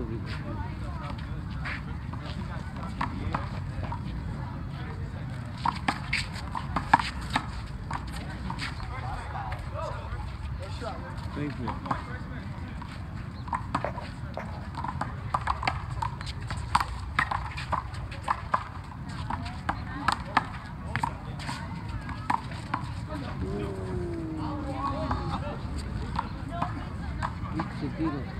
Thank you. Pinche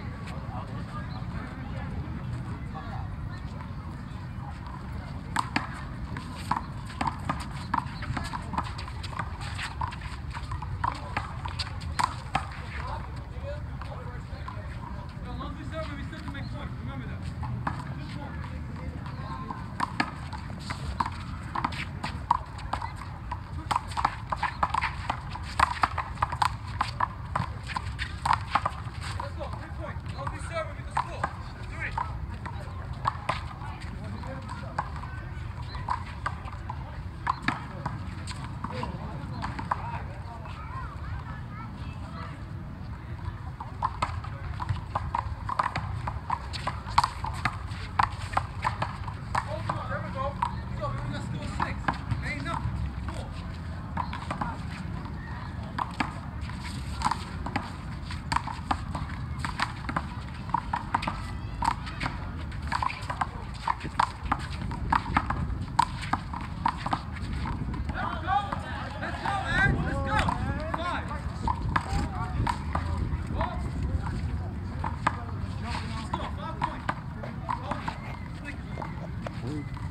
um,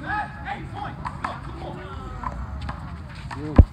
Good. Eight points. Go. Two more. Good.